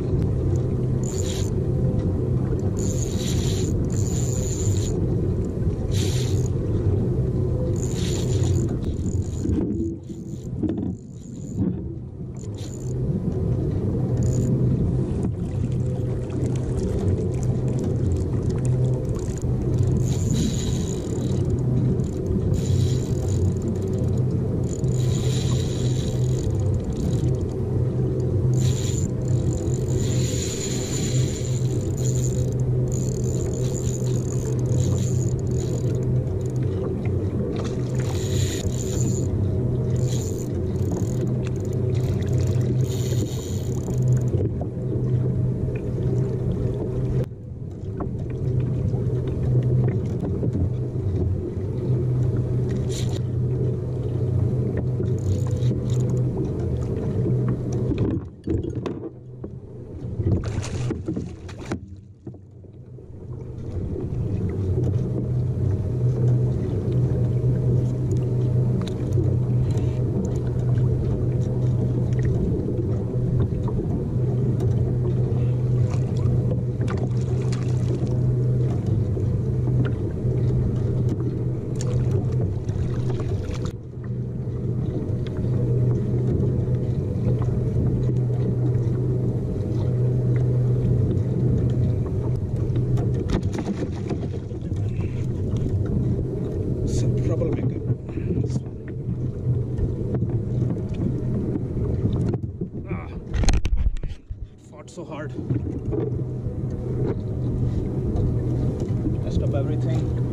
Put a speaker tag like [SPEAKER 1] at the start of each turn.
[SPEAKER 1] Still troublemaker. Ah, fought so hard. Messed up everything.